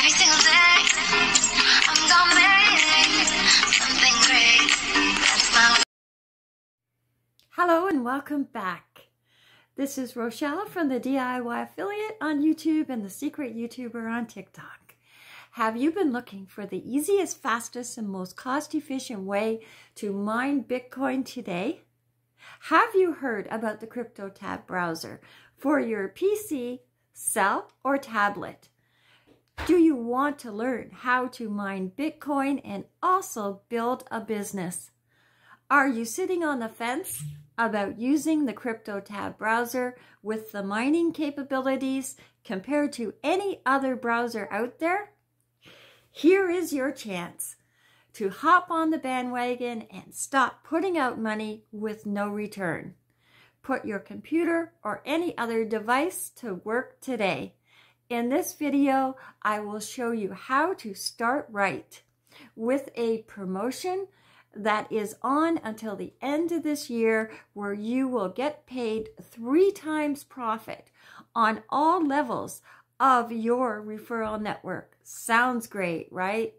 Every single day, I'm gonna make something great. That's my Hello and welcome back. This is Rochelle from the DIY Affiliate on YouTube and the Secret YouTuber on TikTok. Have you been looking for the easiest, fastest, and most cost efficient way to mine Bitcoin today? Have you heard about the CryptoTab browser for your PC, cell, or tablet? Do you want to learn how to mine Bitcoin and also build a business? Are you sitting on the fence about using the CryptoTab browser with the mining capabilities compared to any other browser out there? Here is your chance to hop on the bandwagon and stop putting out money with no return. Put your computer or any other device to work today. In this video, I will show you how to start right with a promotion that is on until the end of this year where you will get paid three times profit on all levels of your referral network. Sounds great, right?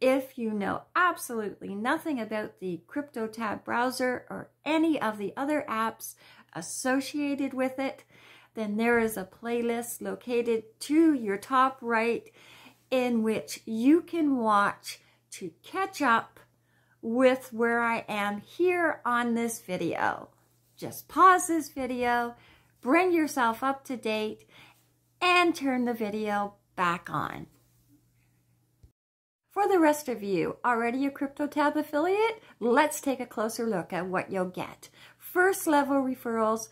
If you know absolutely nothing about the CryptoTab browser or any of the other apps associated with it, then there is a playlist located to your top right in which you can watch to catch up with where I am here on this video. Just pause this video, bring yourself up to date, and turn the video back on. For the rest of you, already a CryptoTab affiliate? Let's take a closer look at what you'll get. First level referrals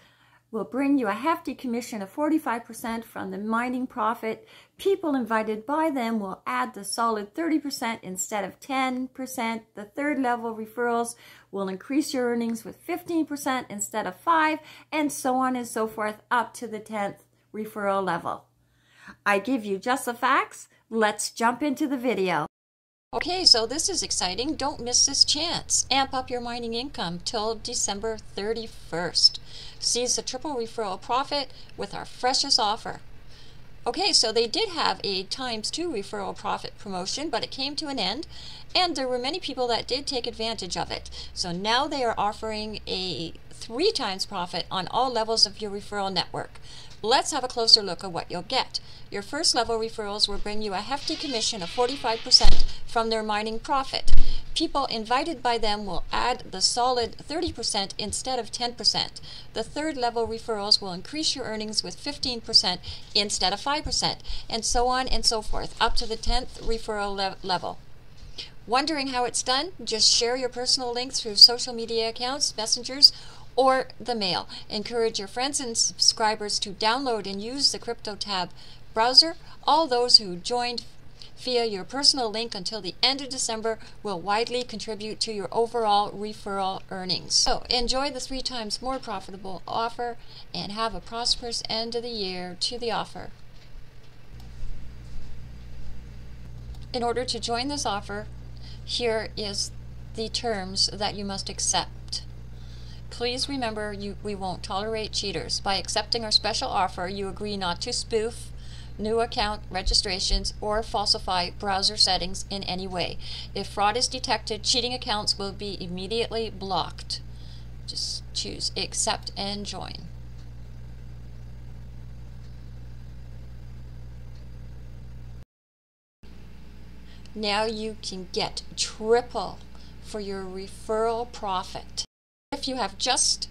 will bring you a hefty commission of 45% from the mining profit. People invited by them will add the solid 30% instead of 10%. The third level referrals will increase your earnings with 15% instead of 5 and so on and so forth up to the 10th referral level. I give you just the facts. Let's jump into the video. Okay, so this is exciting. Don't miss this chance. Amp up your mining income till December 31st. Seize the triple referral profit with our freshest offer. Okay, so they did have a times two referral profit promotion, but it came to an end, and there were many people that did take advantage of it. So now they are offering a three times profit on all levels of your referral network. Let's have a closer look at what you'll get. Your first level referrals will bring you a hefty commission of 45% from their mining profit. People invited by them will add the solid 30% instead of 10%. The third level referrals will increase your earnings with 15% instead of 5%, and so on and so forth, up to the 10th referral le level. Wondering how it's done? Just share your personal link through social media accounts, messengers, or the mail. Encourage your friends and subscribers to download and use the CryptoTab browser. All those who joined via your personal link until the end of December will widely contribute to your overall referral earnings. So enjoy the three times more profitable offer and have a prosperous end of the year to the offer. In order to join this offer, here is the terms that you must accept. Please remember you, we won't tolerate cheaters. By accepting our special offer, you agree not to spoof, new account registrations, or falsify browser settings in any way. If fraud is detected, cheating accounts will be immediately blocked. Just choose accept and join. Now you can get triple for your referral profit. If you have just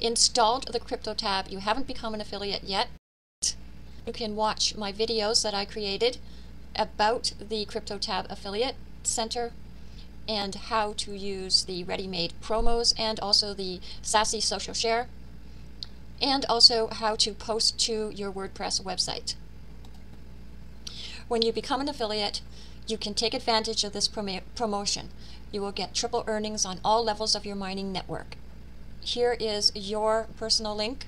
installed the CryptoTab, you haven't become an affiliate yet, you can watch my videos that I created about the CryptoTab Affiliate Center and how to use the ready-made promos and also the Sassy Social Share and also how to post to your WordPress website. When you become an affiliate, you can take advantage of this prom promotion. You will get triple earnings on all levels of your mining network. Here is your personal link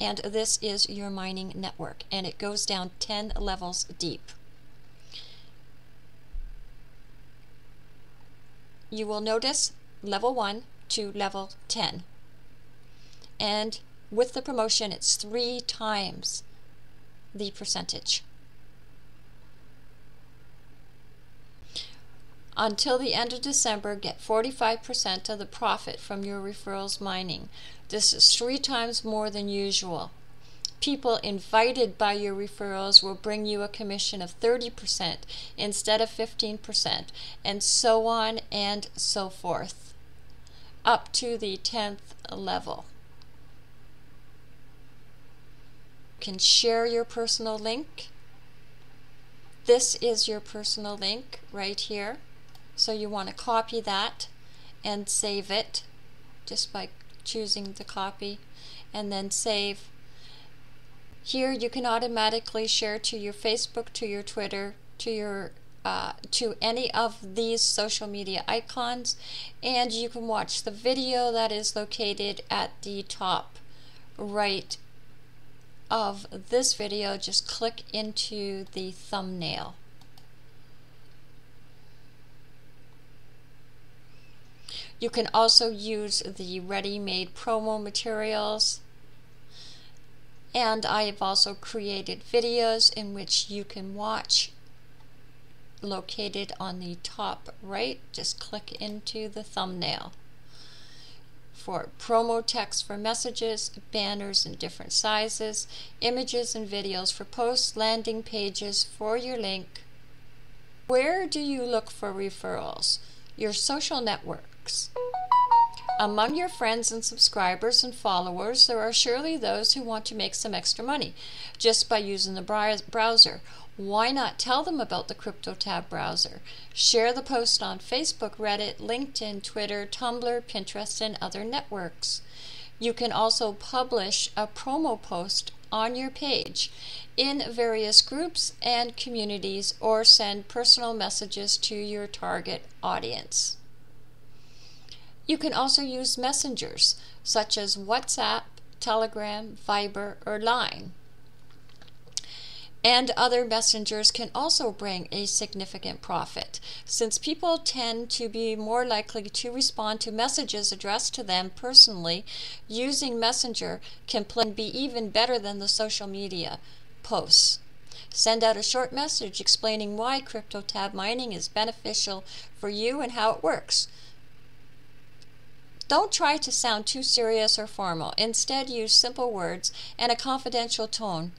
and this is your mining network and it goes down 10 levels deep. You will notice level 1 to level 10 and with the promotion it's three times the percentage. Until the end of December, get 45% of the profit from your referrals mining. This is three times more than usual. People invited by your referrals will bring you a commission of 30% instead of 15%, and so on and so forth, up to the 10th level. You can share your personal link. This is your personal link right here. So you want to copy that and save it just by choosing the copy and then save. Here you can automatically share to your Facebook, to your Twitter, to your uh, to any of these social media icons. And you can watch the video that is located at the top right of this video. Just click into the thumbnail You can also use the ready-made promo materials. And I have also created videos in which you can watch located on the top right. Just click into the thumbnail. For promo text for messages, banners in different sizes, images and videos for posts, landing pages for your link. Where do you look for referrals? Your social network Among your friends and subscribers and followers, there are surely those who want to make some extra money just by using the browser. Why not tell them about the CryptoTab browser? Share the post on Facebook, Reddit, LinkedIn, Twitter, Tumblr, Pinterest, and other networks. You can also publish a promo post on your page in various groups and communities or send personal messages to your target audience. You can also use messengers such as WhatsApp, Telegram, Viber, or Line. And other messengers can also bring a significant profit, since people tend to be more likely to respond to messages addressed to them personally. Using Messenger can be even better than the social media posts. Send out a short message explaining why CryptoTab mining is beneficial for you and how it works. Don't try to sound too serious or formal. Instead, use simple words and a confidential tone.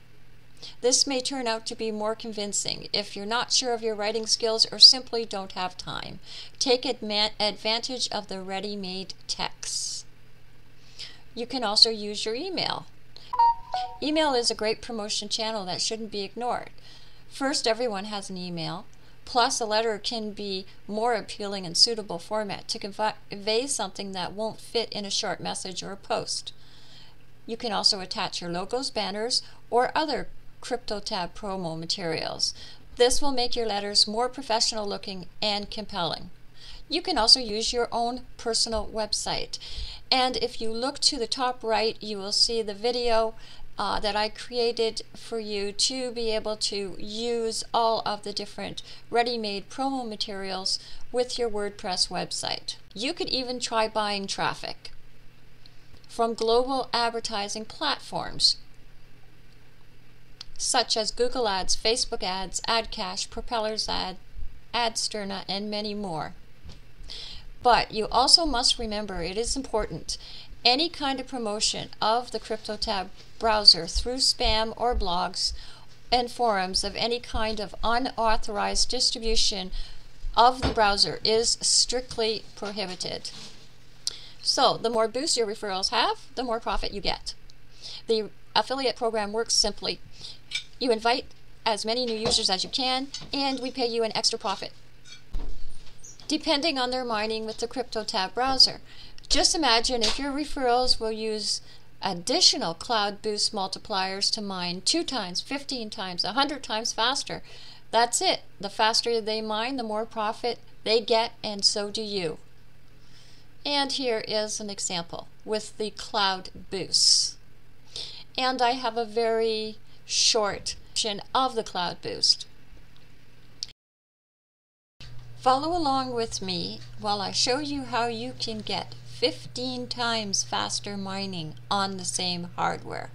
This may turn out to be more convincing if you're not sure of your writing skills or simply don't have time. Take advantage of the ready-made texts. You can also use your email. Email is a great promotion channel that shouldn't be ignored. First, everyone has an email. Plus, a letter can be more appealing and suitable format to convey something that won't fit in a short message or a post. You can also attach your logos, banners, or other CryptoTab promo materials. This will make your letters more professional looking and compelling. You can also use your own personal website. And if you look to the top right, you will see the video uh, that I created for you to be able to use all of the different ready-made promo materials with your WordPress website. You could even try buying traffic from global advertising platforms such as Google Ads, Facebook Ads, AdCash, Propellers Ad, Adsterra, and many more. But you also must remember it is important any kind of promotion of the CryptoTab browser through spam or blogs and forums of any kind of unauthorized distribution of the browser is strictly prohibited. So the more boosts your referrals have, the more profit you get. The affiliate program works simply. You invite as many new users as you can, and we pay you an extra profit, depending on their mining with the CryptoTab browser. Just imagine if your referrals will use additional cloud boost multipliers to mine two times, 15 times, 100 times faster. That's it. The faster they mine, the more profit they get, and so do you. And here is an example with the cloud boost. And I have a very short of the cloud boost. Follow along with me while I show you how you can get 15 times faster mining on the same hardware.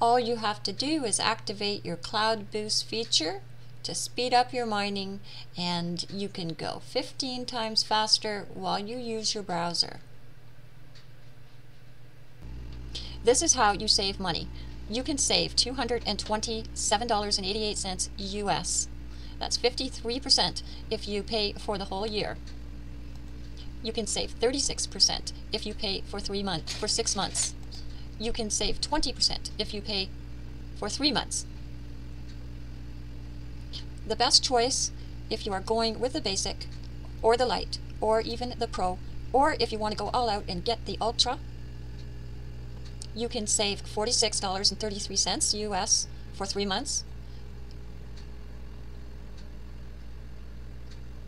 All you have to do is activate your Cloud Boost feature to speed up your mining and you can go 15 times faster while you use your browser. This is how you save money. You can save $227.88 US. That's 53% if you pay for the whole year. You can save 36% if you pay for 3 months for 6 months. You can save 20% if you pay for 3 months. The best choice if you are going with the basic or the light or even the pro or if you want to go all out and get the ultra you can save $46.33 US for three months.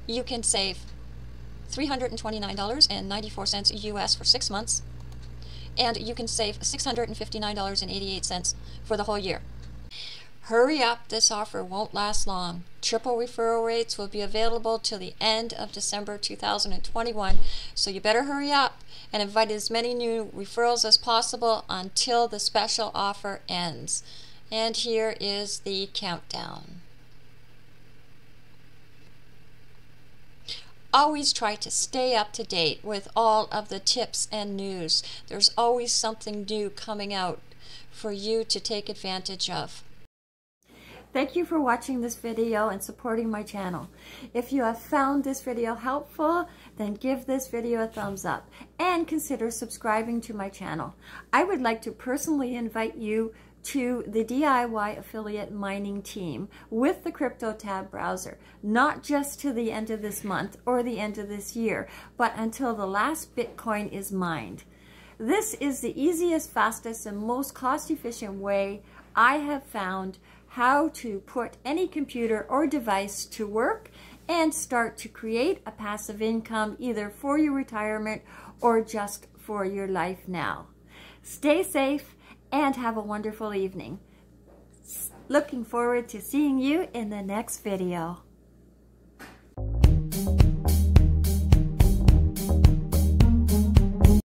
You can save $329.94 US for six months. And you can save $659.88 for the whole year. Hurry up, this offer won't last long. Triple referral rates will be available till the end of December 2021, so you better hurry up and invite as many new referrals as possible until the special offer ends. And here is the countdown. Always try to stay up to date with all of the tips and news. There's always something new coming out for you to take advantage of. Thank you for watching this video and supporting my channel. If you have found this video helpful, then give this video a thumbs up and consider subscribing to my channel. I would like to personally invite you to the DIY affiliate mining team with the CryptoTab browser, not just to the end of this month or the end of this year, but until the last Bitcoin is mined. This is the easiest, fastest, and most cost-efficient way I have found how to put any computer or device to work and start to create a passive income either for your retirement or just for your life now. Stay safe and have a wonderful evening. Looking forward to seeing you in the next video.